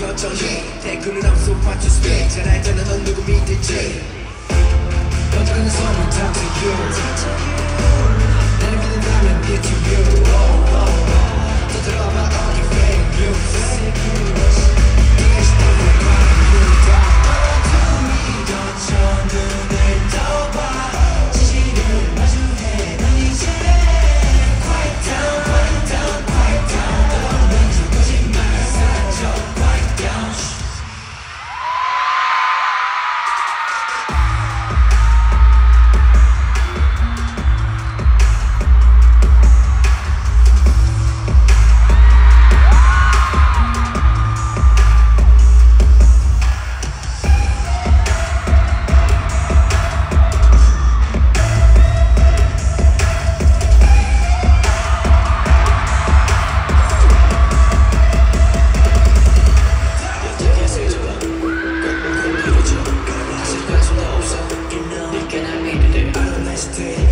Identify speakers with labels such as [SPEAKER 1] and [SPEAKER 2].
[SPEAKER 1] got your heat. Day